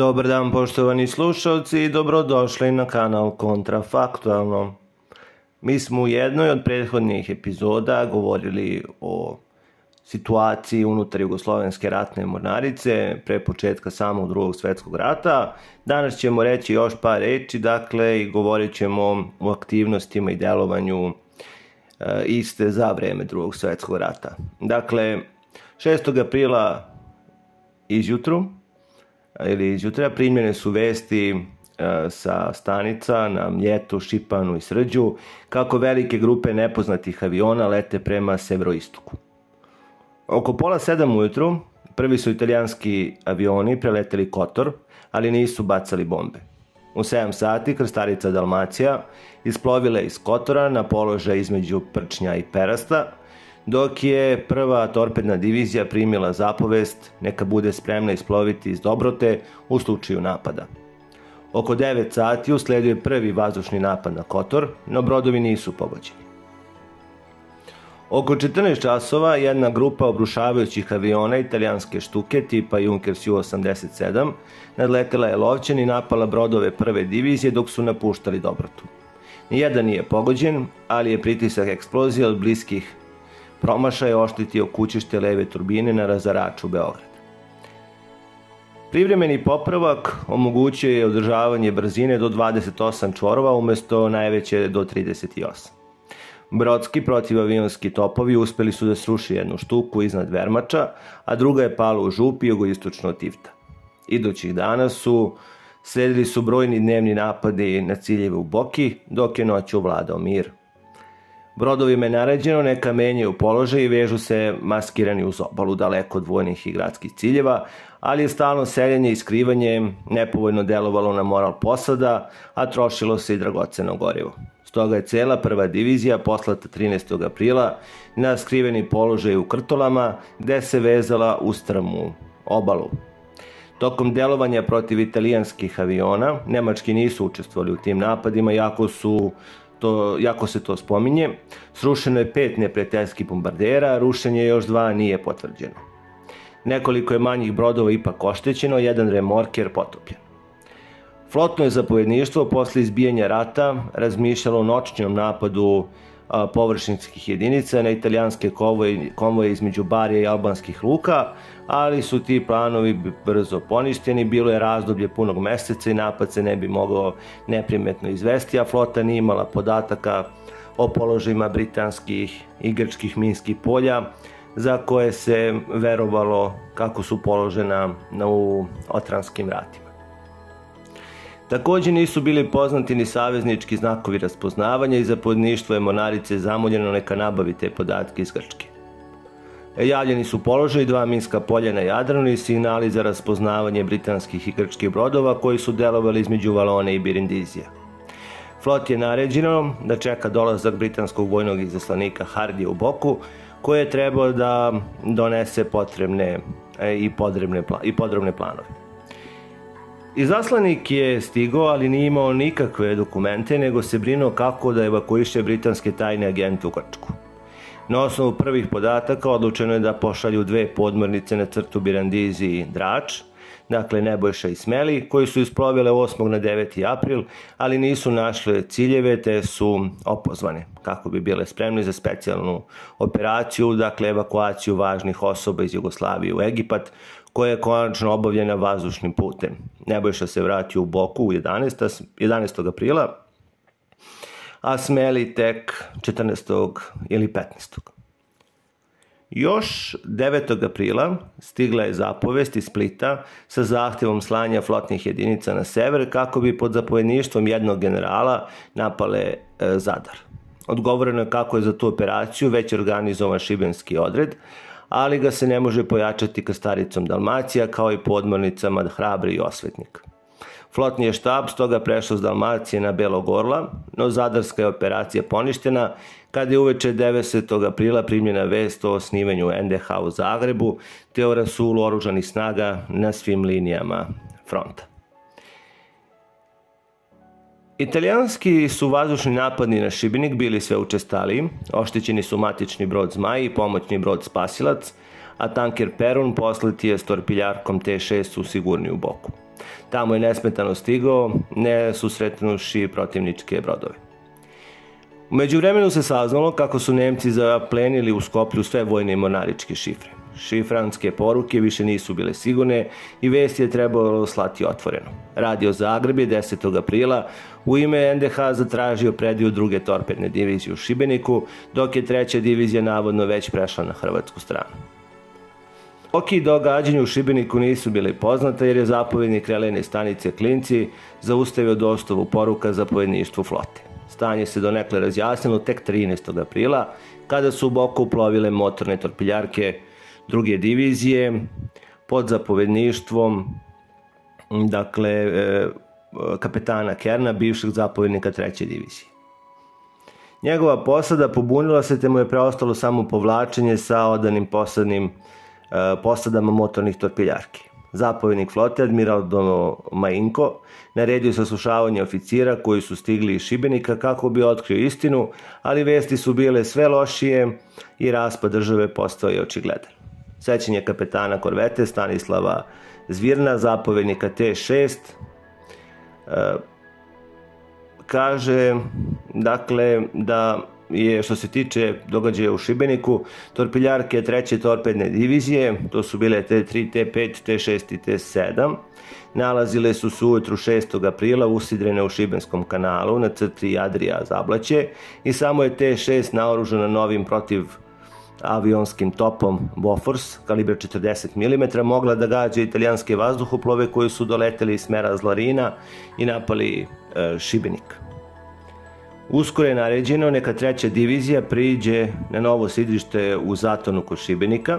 Dobar dan poštovani slušalci i dobrodošli na kanal Kontrafaktualno. Mi smo u jednoj od prethodnih epizoda govorili o situaciji unutar Jugoslovenske ratne mornarice pre početka samog drugog svetskog rata. Danas ćemo reći još par reči, dakle, i govorit ćemo o aktivnostima i delovanju e, iste za vreme drugog svetskog rata. Dakle, 6. aprila izjutru, ili izjutra primljene su vesti e, sa stanica na Mljetu, Šipanu i Srđu kako velike grupe nepoznatih aviona lete prema severoistoku. Oko pola sedam ujutru prvi su italijanski avioni preleteli Kotor, ali nisu bacali bombe. U 7 sati krstarica Dalmacija isplovila iz Kotora na položaj između Prčnja i Perasta, dok je prva torpedna divizija primila zapovest neka bude spremna isploviti iz Dobrote u slučaju napada. Oko 9 sati usledio je prvi vazdušni napad na Kotor, no brodovi nisu pogođeni. Oko 14 časova jedna grupa obrušavajućih aviona italijanske štuke tipa Junkers Ju-87 nadletela je Lovćen i napala brodove prve divizije dok su napuštali Dobrotu. Nijedan nije pogođen, ali je pritisak eksplozije od bliskih promašaja oštetio kućište leve turbine na razaraču Beograd. Privremeni popravak omogućio je održavanje brzine do 28 čvorova umesto najveće do 38. Brodski protivavionski topovi uspeli su da sruši jednu štuku iznad Vermača, a druga je pala u župi jugoistočno od Tivta. Idućih dana su sledili su brojni dnevni napadi na ciljeve u Boki, dok je noću vladao mir. Brodovima je naređeno neka menjaju položaj i vežu se maskirani uz obalu daleko od vojnih i gradskih ciljeva, ali je stalno seljenje i skrivanje nepovoljno delovalo na moral posada, a trošilo se i dragoceno gorivo. Stoga je cela prva divizija poslata 13. aprila na skriveni položaj u Krtolama, gde se vezala u strmu obalu. Tokom delovanja protiv italijanskih aviona, nemački nisu učestvovali u tim napadima, jako su to, jako se to spominje, srušeno je pet neprijateljskih bombardera, rušenje još dva nije potvrđeno. Nekoliko je manjih brodova ipak oštećeno, jedan remorker potopljen. Flotno je zapovjedništvo posle izbijanja rata razmišljalo o noćnom napadu površinskih jedinica na italijanske konvoje, konvoje između Barija i albanskih luka, ali su ti planovi brzo poništeni, bilo je razdoblje punog meseca i napad se ne bi mogao neprimetno izvesti, a flota nije imala podataka o položajima britanskih i grčkih minskih polja, za koje se verovalo kako su položena na u otranskim ratima. Takođe nisu bili poznati ni saveznički znakovi raspoznavanja i zapodništvo je Monarice zamoljeno neka nabavi te podatke iz Grčke. E, javljeni su položaj dva minska polja na Jadranu i signali za raspoznavanje britanskih i grčkih brodova koji su delovali između Valone i Birindizija. Flot je naređeno da čeka dolazak britanskog vojnog izaslanika Hardija u Boku, koji je trebao da donese potrebne e, i, podrebne, i podrobne planove. Izaslanik je stigao, ali nije imao nikakve dokumente, nego se brinuo kako da evakuiše britanske tajne agente u Grčku. Na osnovu prvih podataka odlučeno je da pošalju dve podmornice na crtu Birandizi i Drač, dakle Nebojša i Smeli, koji su isplovile 8. na 9. april, ali nisu našle ciljeve te su opozvane kako bi bile spremne za specijalnu operaciju, dakle evakuaciju važnih osoba iz Jugoslavije u Egipat, koja je konačno obavljena vazdušnim putem. Nebojša se vratio u Boku u 11. 11. aprila, a Smeli tek 14. ili 15. Još 9. aprila stigla je zapovest iz Splita sa zahtevom slanja flotnih jedinica na sever kako bi pod zapovedništvom jednog generala napale e, Zadar. Odgovoreno je kako je za tu operaciju već organizovan šibenski odred, ali ga se ne može pojačati kastaricom Dalmacija kao i podmornicama Hrabri i Osvetnik. Flotni je štab stoga prešao s Dalmacije na Belog Orla, no zadarska je operacija poništena kada je uveče 90. aprila primljena vest o osnivanju NDH u Zagrebu te o rasulu oružanih snaga na svim linijama fronta. Italijanski su vazdušni napadi na Šibenik bili sve učestali, oštećeni su matični brod Zmaj i pomoćni brod Spasilac, a tanker Perun poslati je s torpiljarkom T6 u sigurniju boku. Tamo je nesmetano stigao, ne susretnuši protivničke brodove. Umeđu vremenu se saznalo kako su Nemci zaplenili u Skoplju sve vojne i mornaričke šifre. Šifranske poruke više nisu bile sigurne i vest je trebalo slati otvoreno. Radio Zagreb je 10. aprila u ime NDH zatražio prediju druge torpedne divizije u Šibeniku, dok je treća divizija navodno već prešla na hrvatsku stranu. Oki događanja u Šibeniku nisu bili poznate jer je zapovednik relene stanice Klinci zaustavio dostavu poruka zapovedništvu flote. Stanje se donekle razjasnilo tek 13. aprila, kada su u boku plovile motorne torpiljarke druge divizije pod zapovedništvom dakle, e, kapetana Kerna, bivšeg zapovednika treće divizije. Njegova posada pobunila se te mu je preostalo samo povlačenje sa odanim posadnim e, posadama motornih torpiljarki. Zapovednik flote, admiral Dono Majinko, naredio saslušavanje oficira koji su stigli iz Šibenika kako bi otkrio istinu, ali vesti su bile sve lošije i raspad države postao je očigledan. Sećanje kapetana korvete Stanislava Zvirna, zapovednika T6, e, kaže dakle da je što se tiče događaja u Šibeniku, torpiljarke treće torpedne divizije, to su bile T3, T5, T6 i T7, nalazile su se ujutru 6. aprila usidrene u Šibenskom kanalu na crti Adrija Zablaće i samo je T6 naoružena novim protiv avionskim topom Bofors kalibre 40 mm mogla da gađa italijanske vazduhoplove koji su doleteli iz smera Zlarina i napali e, Šibenik. Uskoro je naređeno neka treća divizija priđe na novo sidrište u Zatonu kod Šibenika,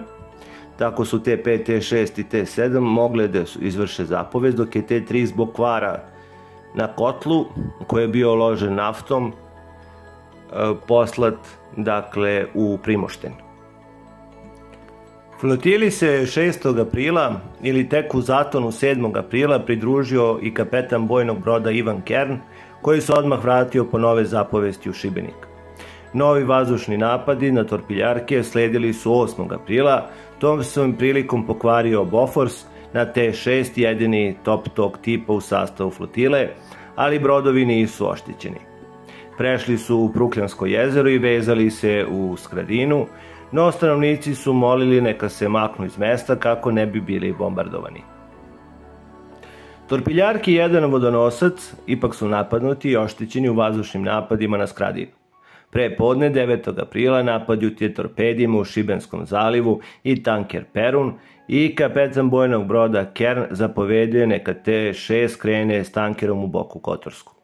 tako su T5, T6 i T7 mogle da izvrše zapovest, dok je T3 zbog kvara na kotlu, koji je bio oložen naftom, e, poslat dakle, u Primošten. Flotili se 6. aprila ili tek u zatonu 7. aprila pridružio i kapetan bojnog broda Ivan Kern, koji se odmah vratio po nove zapovesti u Šibenik. Novi vazdušni napadi na torpiljarke sledili su 8. aprila, tom se im prilikom pokvario Bofors na T6 jedini top tog tipa u sastavu flotile, ali brodovi nisu oštećeni. Prešli su u Prukljansko jezero i vezali se u Skradinu, no stanovnici su molili neka se maknu iz mesta kako ne bi bili bombardovani. Torpiljarki i jedan vodonosac ipak su napadnuti i oštećeni u vazdušnim napadima na Skradinu. Pre podne 9. aprila napadjut je torpedima u Šibenskom zalivu i tanker Perun i kapetan bojnog broda Kern zapovedio neka T6 krene s tankerom u boku Kotorsku.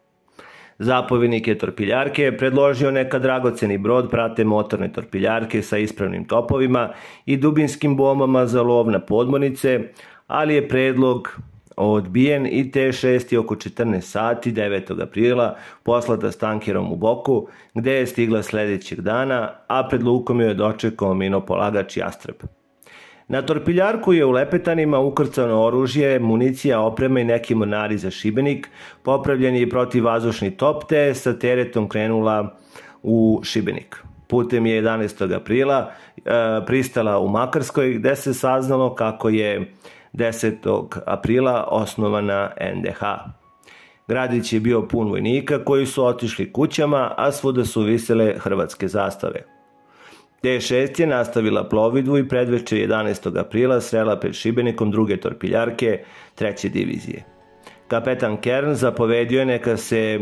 Zapovednik je predložio neka dragoceni brod prate motorne torpiljarke sa ispravnim topovima i dubinskim bombama za lov na podmornice, ali je predlog odbijen i T6 je oko 14 sati 9. aprila poslata s tankerom u boku, gde je stigla sledećeg dana, a pred lukom je dočekao minopolagač Jastreb. Na torpiljarku je u Lepetanima ukrcano oružje, municija, oprema i neki monari za Šibenik, popravljen je protivvazdušni top, te sa teretom krenula u Šibenik. Putem je 11. aprila e, pristala u Makarskoj, gde se saznalo kako je 10. aprila osnovana NDH. Gradić je bio pun vojnika koji su otišli kućama, a svuda su visele hrvatske zastave. T6 je nastavila plovidbu i predveče 11. aprila srela pred Šibenikom druge torpiljarke treće divizije. Kapetan Kern zapovedio je neka se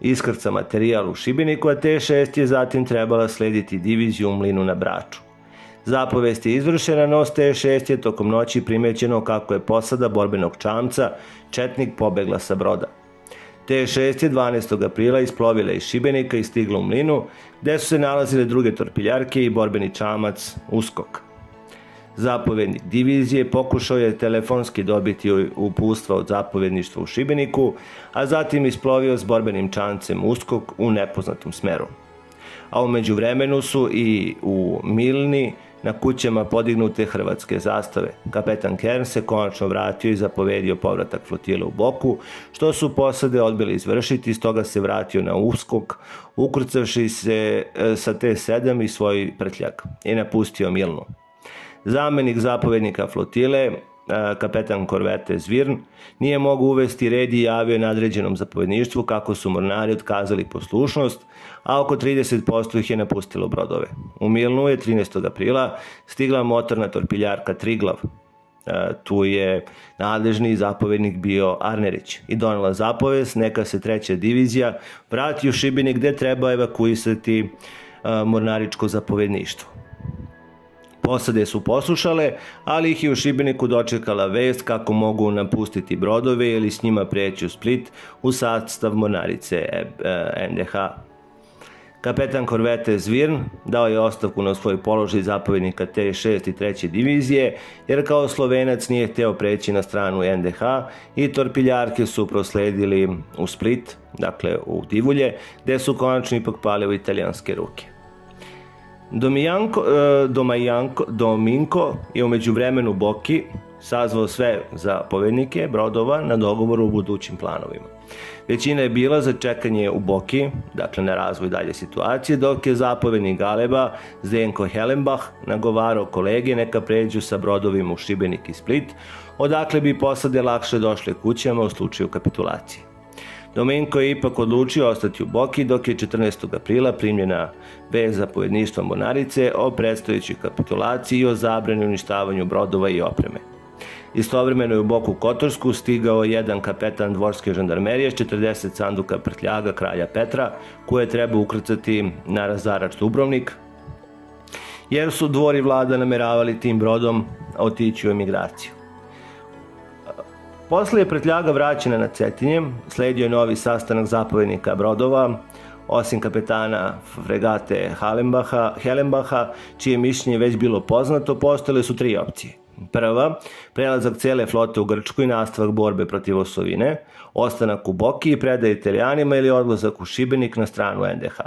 iskrca materijal u Šibeniku, a T6 je zatim trebala slediti diviziju u Mlinu na Braču. Zapovest je izvršena, no s T6 je tokom noći primećeno kako je posada borbenog čamca Četnik pobegla sa broda. T6 je 12. aprila isplovila iz Šibenika i stigla u Mlinu, gde su se nalazile druge torpiljarke i borbeni čamac Uskok. Zapovednik divizije pokušao je telefonski dobiti upustva od zapovedništva u Šibeniku, a zatim isplovio s borbenim čancem Uskok u nepoznatom smeru. A umeđu vremenu su i u Milni na kućama podignute hrvatske zastave. Kapetan Kern se konačno vratio i zapovedio povratak flotile u Boku, što su posade odbili izvršiti, stoga se vratio na uskok, ukrcavši se e, sa T7 i svoj prtljak i napustio Milnu. Zamenik zapovednika flotile kapetan korvete Zvirn, nije mogao uvesti red i javio nadređenom zapovedništvu kako su mornari otkazali poslušnost, a oko 30% ih je napustilo brodove. U Milnu je 13. aprila stigla motorna torpiljarka Triglav, tu je nadležni zapovednik bio Arnerić i donela zapovest, neka se treća divizija vrati u Šibenik gde treba evakuisati mornaričko zapovedništvo. Posade su poslušale, ali ih je u Šibeniku dočekala vest kako mogu napustiti brodove ili s njima preći u Split u sastav mornarice e, NDH. Kapetan korvete Zvirn dao je ostavku na svoj položaj zapovjednika T6 i 3. divizije, jer kao slovenac nije hteo preći na stranu NDH i torpiljarke su prosledili u Split, dakle u Divulje, gde su konačno ipak pali u italijanske ruke. Domijanko, e, Domajanko, Dominko je umeđu vremenu Boki sazvao sve zapovednike brodova na dogovoru u budućim planovima. Većina je bila za čekanje u Boki, dakle na razvoj dalje situacije, dok je zapovednik Galeba Zdenko Helenbach nagovarao kolege neka pređu sa brodovima u Šibenik i Split, odakle bi posade lakše došle kućama u slučaju kapitulacije. Domenko je ipak odlučio ostati u Boki dok je 14. aprila primljena vez zapovedništva Monarice o predstojećoj kapitulaciji i o zabrani uništavanju brodova i opreme. Istovremeno je u Boku Kotorsku stigao jedan kapetan dvorske žandarmerije s 40 sanduka prtljaga kralja Petra, koje treba ukrcati na razarač Dubrovnik, jer su dvori vlada nameravali tim brodom otići u emigraciju. Posle je prtljaga vraćena na Cetinje, sledio je novi sastanak zapovednika brodova, osim kapetana fregate Halenbaha, Helenbaha, čije mišljenje već bilo poznato, postale su tri opcije. Prva, prelazak cele flote u Grčku i nastavak borbe protiv Osovine, ostanak u Boki i predaj Italijanima ili odlazak u Šibenik na stranu NDH.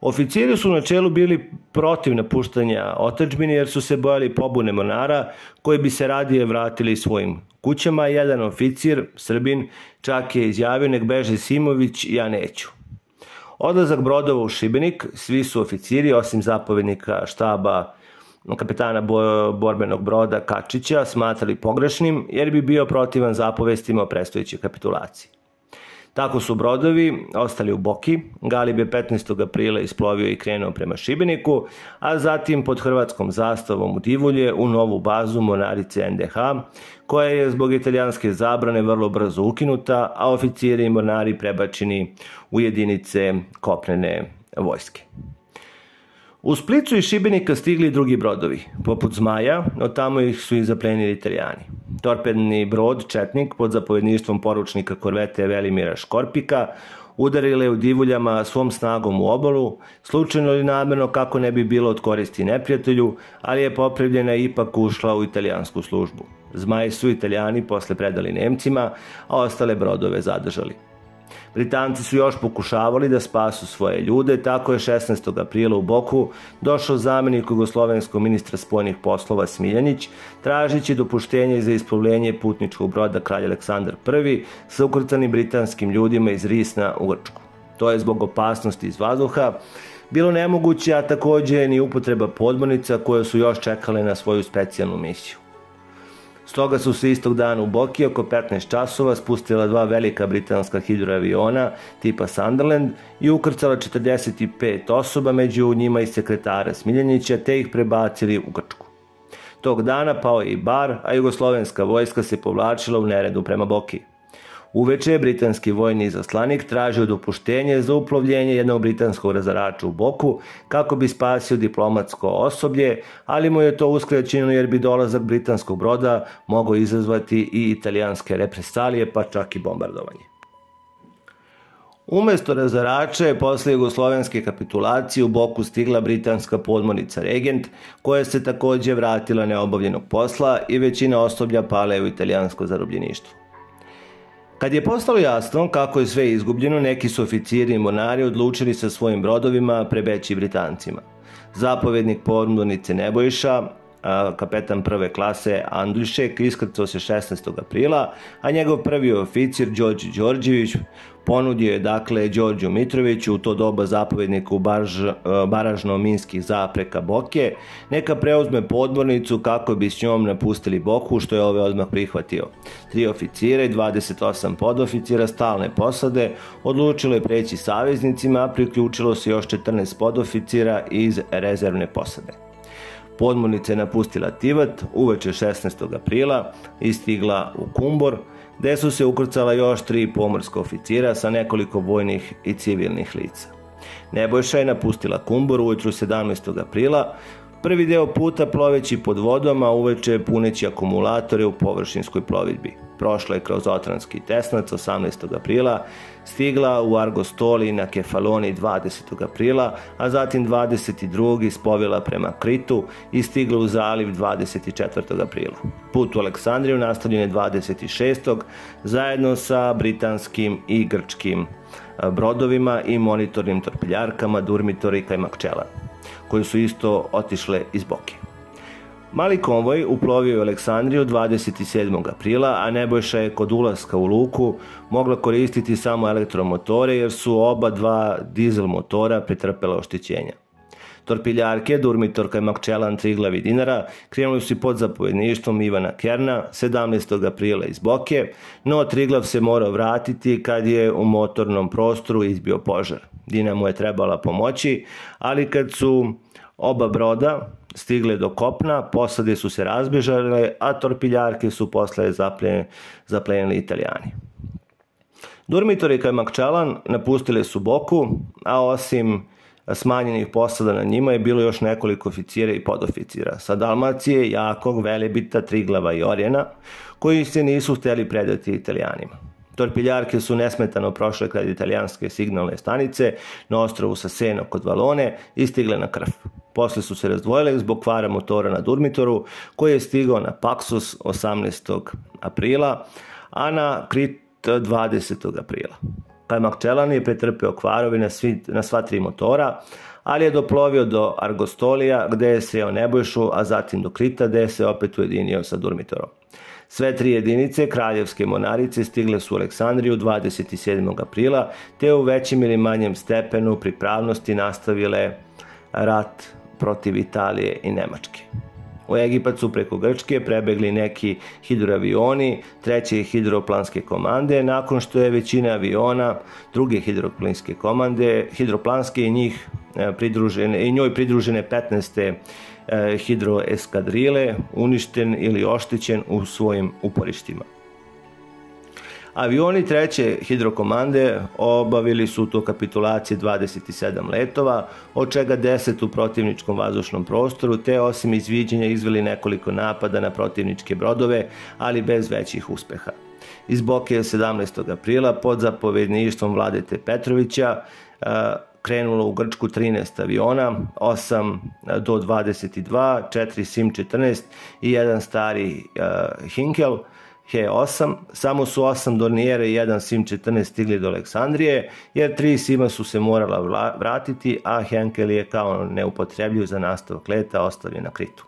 Oficiri su na čelu bili protiv napuštanja otačbine jer su se bojali pobune monara koji bi se radije vratili svojim kućama. Jedan oficir, Srbin, čak je izjavio nek beže Simović, ja neću. Odlazak brodova u Šibenik, svi su oficiri, osim zapovednika štaba kapetana borbenog broda Kačića, smatrali pogrešnim jer bi bio protivan zapovestima o prestojećoj kapitulaciji. Tako su brodovi ostali u Boki, Galib je 15. aprila isplovio i krenuo prema Šibeniku, a zatim pod hrvatskom zastavom u Divulje u novu bazu Mornarice NDH, koja je zbog italijanske zabrane vrlo brzo ukinuta, a oficiri i mornari prebačeni u jedinice kopnene vojske. U Splicu i Šibenika stigli drugi brodovi, poput Zmaja, no tamo ih su i zaplenili italijani. Torpedni brod Četnik pod zapovedništvom poručnika korvete Velimira Škorpika udarile u divuljama svom snagom u obalu, slučajno ili namerno kako ne bi bilo od koristi neprijatelju, ali je popravljena ipak ušla u italijansku službu. Zmaji su italijani posle predali Nemcima, a ostale brodove zadržali. Britanci su još pokušavali da spasu svoje ljude, tako je 16. aprila u Boku došao zamenik jugoslovenskog ministra spoljnih poslova Smiljanić, tražići dopuštenje za isplovljenje putničkog broda kralj Aleksandar I sa ukrcanim britanskim ljudima iz Risna u Grčku. To je zbog opasnosti iz vazduha bilo nemoguće, a takođe ni upotreba podmornica koje su još čekale na svoju specijalnu misiju. Stoga su se istog dana u Boki oko 15 časova spustila dva velika britanska hidroaviona tipa Sunderland i ukrcala 45 osoba, među njima i sekretara Smiljanića, te ih prebacili u Grčku. Tog dana pao je i bar, a jugoslovenska vojska se povlačila u neredu prema Boki. Uveče je britanski vojni zaslanik tražio dopuštenje za uplovljenje jednog britanskog razarača u boku kako bi spasio diplomatsko osoblje, ali mu je to uskraćeno jer bi dolazak britanskog broda mogao izazvati i italijanske represalije pa čak i bombardovanje. Umesto razarača je posle jugoslovenske kapitulacije u boku stigla britanska podmornica Regent, koja se takođe vratila neobavljenog posla i većina osoblja pale u italijansko zarobljeništvo. Kad je postalo jasno kako je sve izgubljeno, neki su oficiri i monari odlučili sa svojim brodovima prebeći Britancima. Zapovednik podmornice Nebojša, kapetan prve klase Andrišek, iskrcao se 16. aprila, a njegov prvi oficir Đorđe Đorđević ponudio je dakle Đorđu Mitroviću, u to doba zapovedniku barž, baražno-minskih zapreka Boke, neka preuzme podmornicu kako bi s njom napustili Boku, što je ove odmah prihvatio. Tri oficira i 28 podoficira stalne posade odlučilo je preći saveznicima, a priključilo se još 14 podoficira iz rezervne posade. Podmornica je napustila Tivat uveče 16. aprila i stigla u Kumbor, gde su se ukrcala još tri pomorska oficira sa nekoliko vojnih i civilnih lica. Nebojša je napustila Kumbor ujutru 17. aprila, prvi deo puta ploveći pod vodom, a uveče puneći akumulatore u površinskoj plovidbi. Prošla je kroz Otranski tesnac 18. aprila, stigla u Argostoli na Kefaloni 20. aprila, a zatim 22. spovila prema Kritu i stigla u zaliv 24. aprila. Put u Aleksandriju nastavljen je 26. zajedno sa britanskim i grčkim brodovima i monitornim torpiljarkama Durmitorika i Makčela, koji su isto otišle iz Boke. Mali konvoj uplovio je u Aleksandriju 27. aprila, a Nebojša je kod ulaska u luku mogla koristiti samo elektromotore jer su oba dva dizel motora pretrpela oštećenja. Torpiljarke, Durmitorka i Makčelan Triglavi dinara krenuli su pod zapovedništvom Ivana Kerna 17. aprila iz Boke, no Triglav se morao vratiti kad je u motornom prostoru izbio požar. Dina mu je trebala pomoći, ali kad su oba broda stigle do kopna, posade su se razbežale, a torpiljarke su posle zaplenili, zaplenili italijani. Durmitor i Makčalan napustile su Boku, a osim smanjenih posada na njima je bilo još nekoliko oficira i podoficira. Sa Dalmacije, Jakog, Velebita, Triglava i Orjena, koji se nisu hteli predati italijanima. Torpiljarke su nesmetano prošle kraj italijanske signalne stanice na ostrovu Saseno kod Valone i stigle na krv. Posle su se razdvojile zbog kvara motora na Durmitoru, koji je stigao na Paxos 18. aprila, a na Krit 20. aprila. Kajmakčelan je pretrpeo kvarovi na, svi, na sva tri motora, ali je doplovio do Argostolija, gde je sreo Nebojšu, a zatim do Krita, gde se opet ujedinio sa Durmitorom. Sve tri jedinice kraljevske monarice stigle su u Aleksandriju 27. aprila, te u većem ili manjem stepenu pripravnosti nastavile rat protiv Italije i Nemačke. U Egipat su preko Grčke prebegli neki hidroavioni treće hidroplanske komande, nakon što je većina aviona druge hidroplanske komande, hidroplanske i njih e, pridružene, i njoj pridružene 15. E, hidroeskadrile uništen ili oštećen u svojim uporištima. Avioni treće hidrokomande obavili su to kapitulacije 27 letova, od čega 10 u protivničkom vazdušnom prostoru, te osim izviđenja izveli nekoliko napada na protivničke brodove, ali bez većih uspeha. Iz Boke 17. aprila pod zapovedništvom Vladete Petrovića krenulo u Grčku 13 aviona, 8 do 22, 4 SIM-14 i jedan stari uh, Hinkel, He8, samo su 8 Dornijere i jedan Sim-14 stigli do Aleksandrije, jer tri Sima su se morala vratiti, a Henkel je kao neupotrebljiv za nastavak leta ostavljen na Kritu.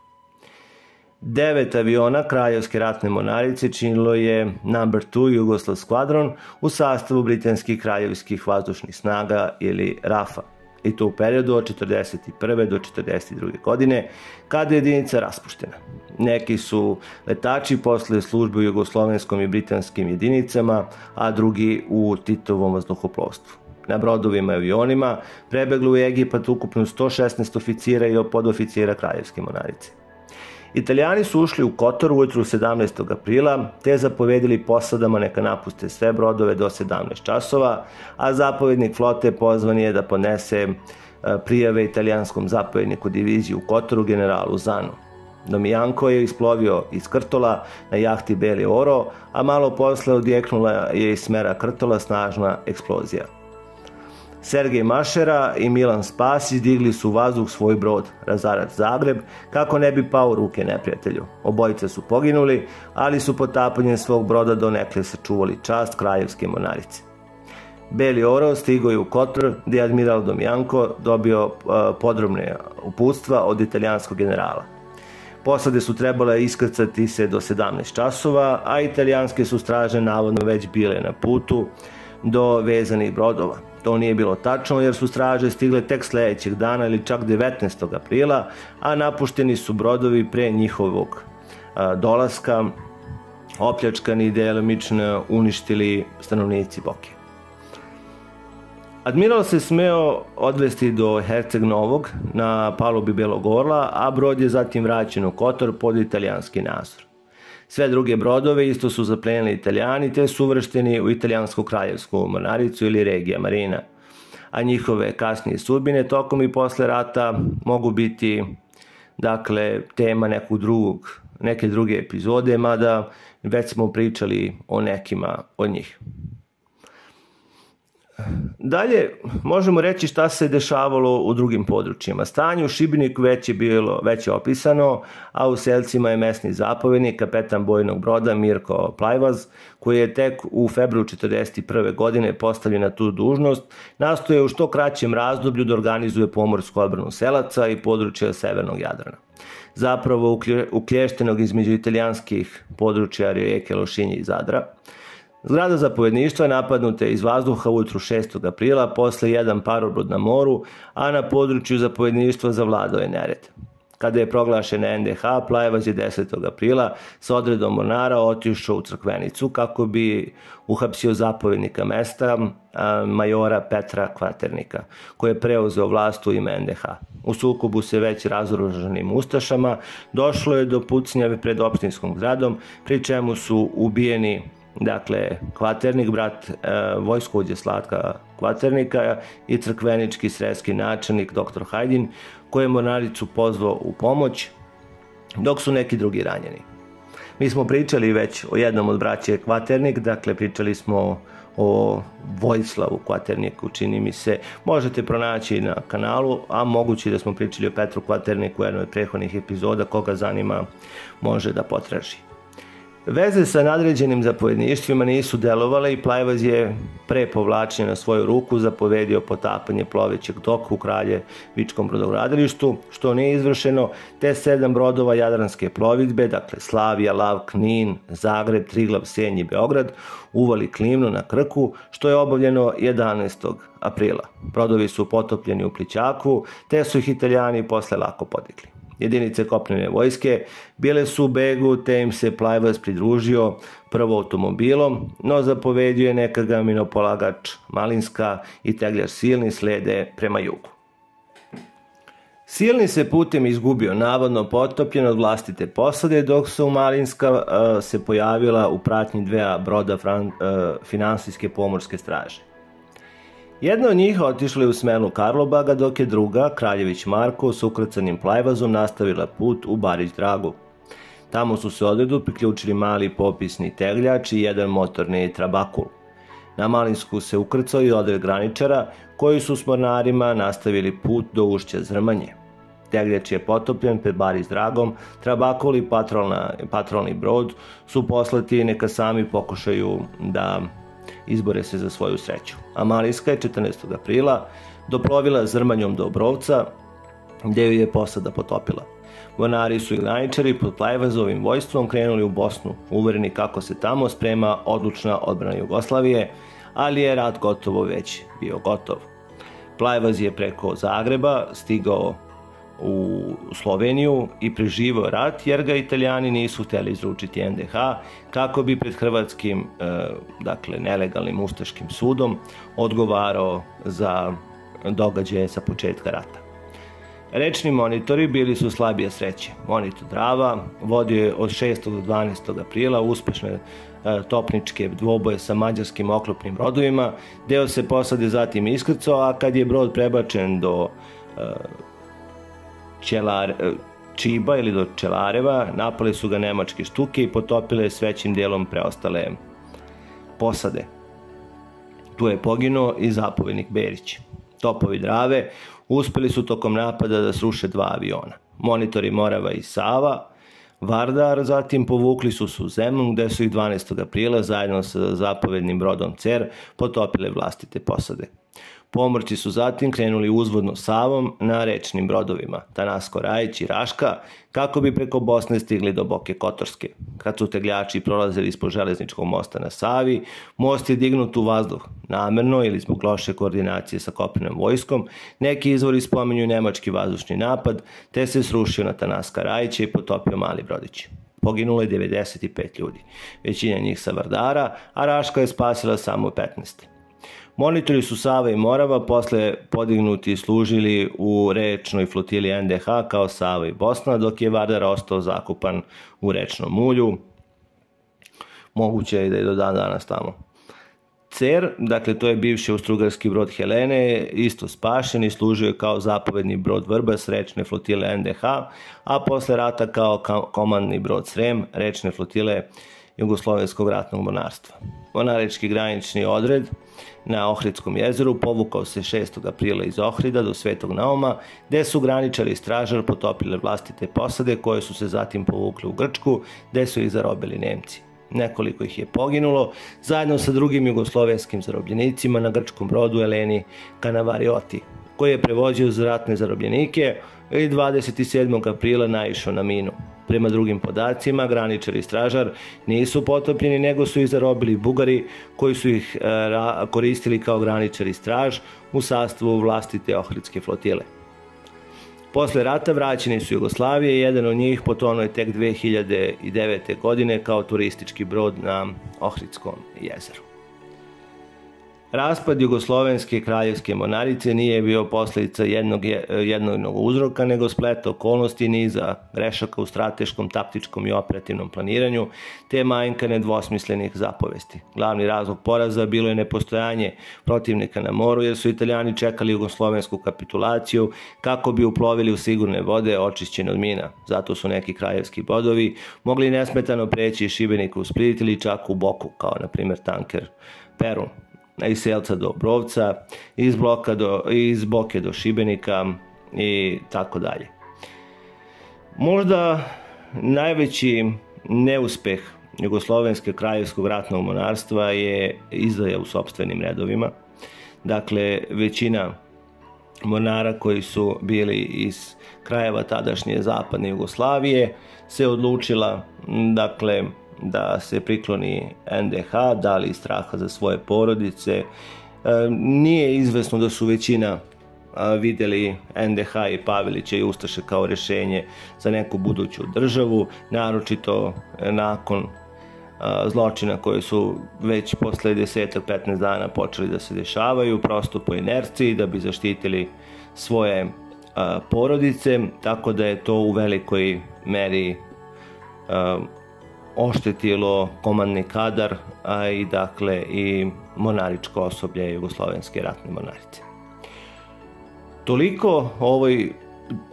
Devet aviona Kraljevske ratne mornarice činilo je number 2 Jugoslav Squadron u sastavu britanskih kraljevskih vazdušnih snaga ili RAFA i to u periodu od 41. do 42. godine, kada je jedinica raspuštena. Neki su letači posle službe u jugoslovenskom i britanskim jedinicama, a drugi u Titovom vazduhoplovstvu. Na brodovima i avionima prebeglu u Egipat ukupno 116 oficira i podoficira kraljevske monarice. Italijani su ušli u Kotor ujutru 17. aprila, te zapovedili posadama neka napuste sve brodove do 17 časova, a zapovednik flote pozvan je da podnese e, prijave italijanskom zapovedniku diviziji u Kotoru generalu Zanu. Domijanko je isplovio iz Krtola na jahti Beli Oro, a malo posle odjeknula je iz smera Krtola snažna eksplozija. Sergej Mašera i Milan Spasić digli su vazduh svoj brod, Razarac Zagreb, kako ne bi pao ruke neprijatelju. Obojice su poginuli, ali su potapanjem svog broda donekle sačuvali čast kraljevske monarice. Beli Oro stigo je u Kotor, gde je admiral Domjanko dobio podrobne uputstva od italijanskog generala. Posade su trebale iskrcati se do 17 časova, a italijanske su straže navodno već bile na putu do vezanih brodova. To nije bilo tačno jer su straže stigle tek sledećeg dana ili čak 19. aprila, a napušteni su brodovi pre njihovog dolaska, opljačkani i delimično uništili stanovnici Boke. Admiral se smeo odvesti do Herceg Novog na palubi Belog Orla, a brod je zatim vraćen u Kotor pod italijanski nadzor. Sve druge brodove isto su zaplenili italijani te su uvršteni u italijansku kraljevsku mornaricu ili regija marina, a njihove kasnije sudbine tokom i posle rata mogu biti dakle tema nekog drugog, neke druge epizode, mada već smo pričali o nekima od njih. Dalje, možemo reći šta se dešavalo u drugim područjima. Stanje u Šibeniku već je bilo već je opisano, a u Selcima je mesni zapovednik, kapetan bojnog broda Mirko Plajvaz, koji je tek u februaru 41. godine postavljen na tu dužnost, nastoje u što kraćem razdoblju da organizuje pomorsku odbranu Selaca i područja Severnog Jadrana. Zapravo uklještenog između italijanskih područja rijeke Lošinje i Zadra, Zgrada zapovedništva napadnuta je iz vazduha ujutru 6. aprila posle jedan parobrod na moru, a na području zapovedništva zavladao je nered. Kada je proglašena NDH, Plajevaz je 10. aprila sa odredom mornara otišao u crkvenicu kako bi uhapsio zapovednika mesta majora Petra Kvaternika, koji je preuzeo vlast u ime NDH. U sukobu se već razoružanim ustašama došlo je do pucnjave pred opštinskom gradom, pri čemu su ubijeni Dakle, kvaternik, brat e, vojskovođe Slatka Kvaternika i crkvenički sredski načelnik dr. Hajdin, koji je mornaricu pozvao u pomoć, dok su neki drugi ranjeni. Mi smo pričali već o jednom od braće Kvaternik, dakle pričali smo o Vojislavu Kvaterniku, čini mi se. Možete pronaći na kanalu, a moguće da smo pričali o Petru Kvaterniku u jednoj od prehodnih epizoda, koga zanima može da potraži. Veze sa nadređenim zapovedništvima nisu delovale i Plajvaz je pre povlačenja na svoju ruku zapovedio potapanje plovećeg doka u kralje Vičkom brodogradilištu, što nije izvršeno, te sedam brodova Jadranske plovidbe, dakle Slavija, Lav, Knin, Zagreb, Triglav, Senj i Beograd, uvali klimnu na Krku, što je obavljeno 11. aprila. Brodovi su potopljeni u Plićaku, te su ih italijani posle lako podigli jedinice kopnene vojske bile su u begu, te im se Plajvas pridružio prvo automobilom, no zapovedio je neka ga minopolagač Malinska i tegljar Silni slede prema jugu. Silni se putem izgubio, navodno potopljen od vlastite posade, dok se u Malinska uh, se pojavila u pratnji dvea broda fran, uh, finansijske pomorske straže. Jedna od njih otišla je u smenu Karlobaga, dok je druga, Kraljević Marko, s ukrcanim plajvazom nastavila put u Barić Dragu. Tamo su se odredu priključili mali popisni tegljač i jedan motorni trabakul. Na Malinsku se ukrcao i odred graničara, koji su s mornarima nastavili put do ušća Zrmanje. Tegljač je potopljen pred Barić Dragom, Trabakul i patrolna, patrolni brod su poslati neka sami pokušaju da izbore se za svoju sreću. A Malijska je 14. aprila doplovila zrmanjom do Obrovca, gde ju je posada potopila. Vonari su i graničari pod Plajvazovim vojstvom krenuli u Bosnu, uvereni kako se tamo sprema odlučna odbrana Jugoslavije, ali je rat gotovo već bio gotov. Plajvaz je preko Zagreba stigao u Sloveniju i preživao rat jer ga italijani nisu hteli izručiti NDH kako bi pred hrvatskim e, dakle nelegalnim ustaškim sudom odgovarao za događaje sa početka rata. Rečni monitori bili su slabije sreće. Monitor Drava vodio je od 6. do 12. aprila uspešne e, topničke dvoboje sa mađarskim oklopnim brodovima. Deo se posade zatim iskrcao, a kad je brod prebačen do e, Čelar, e, Čiba ili do Čelareva, napali su ga nemačke štuke i potopile s većim delom preostale posade. Tu je poginuo i zapovednik Berić. Topovi Drave uspeli su tokom napada da sruše dva aviona. Monitori Morava i Sava, Vardar, zatim povukli su se u Zemun gde su ih 12. aprila zajedno sa zapovednim brodom Cer potopile vlastite posade. Pomorci su zatim krenuli uzvodno Savom na rečnim brodovima, Tanasko Rajić i Raška, kako bi preko Bosne stigli do Boke Kotorske. Kad su tegljači prolazili ispod železničkog mosta na Savi, most je dignut u vazduh, namerno ili zbog loše koordinacije sa kopnenom vojskom, neki izvori spominju nemački vazdušni napad, te se srušio na Tanaska Rajića i potopio mali brodići. Poginulo je 95 ljudi, većina njih sa Vardara, a Raška je spasila samo 15. Monitori su Sava i Morava posle podignuti služili u rečnoj flotili NDH kao Sava i Bosna, dok je Vardar ostao zakupan u rečnom mulju. Moguće je da je do dan danas tamo. Cer, dakle to je bivši austrugarski brod Helene, isto spašen i služio je kao zapovedni brod Vrbas rečne flotile NDH, a posle rata kao komandni brod Srem rečne flotile Jugoslovenskog ratnog monarstva. Monarički granični odred na Ohridskom jezeru povukao se 6. aprila iz Ohrida do Svetog Nauma, gde su graničari i stražar potopile vlastite posade koje su se zatim povukli u Grčku, gde su ih zarobili Nemci. Nekoliko ih je poginulo, zajedno sa drugim jugoslovenskim zarobljenicima na grčkom brodu Eleni Kanavarioti, koji je prevođio za ratne zarobljenike i 27. aprila naišao na minu. Prema drugim podacima, graničar i stražar nisu potopljeni, nego su ih zarobili Bugari, koji su ih e, koristili kao graničar i straž u sastavu vlastite Ohridske flotile. Posle rata vraćeni su Jugoslavije, jedan od njih potonuo je tek 2009. godine kao turistički brod na Ohridskom jezeru. Raspad jugoslovenske kraljevske monarice nije bio posledica jednog, jednog uzroka, nego spleta okolnosti niza grešaka u strateškom, taktičkom i operativnom planiranju, te manjka nedvosmislenih zapovesti. Glavni razlog poraza bilo je nepostojanje protivnika na moru, jer su italijani čekali jugoslovensku kapitulaciju kako bi uplovili u sigurne vode očišćene od mina. Zato su neki kraljevski bodovi mogli nesmetano preći iz Šibenika u Split ili čak u Boku, kao na primjer tanker Perun iz Selca do Obrovca, iz, bloka do, iz Boke do Šibenika i tako dalje. Možda najveći neuspeh Jugoslovenske kraljevskog ratnog monarstva je izdaja u sobstvenim redovima. Dakle, većina mornara koji su bili iz krajeva tadašnje zapadne Jugoslavije se odlučila dakle da se prikloni NDH, da li straha za svoje porodice. E, nije izvesno da su većina videli NDH i Pavelića i Ustaše kao rešenje za neku buduću državu, naročito e, nakon zločina koje su već posle 10-15 dana počeli da se dešavaju, prosto po inerciji da bi zaštitili svoje porodice, tako da je to u velikoj meri oštetilo komandni kadar, a i dakle i monaričko osoblje Jugoslovenske ratne monarice. Toliko o ovoj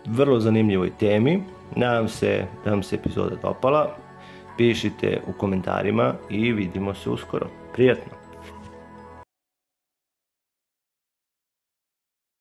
vrlo zanimljivoj temi. Nadam se da vam se epizoda dopala. Pišite u komentarima i vidimo se uskoro. Prijetno!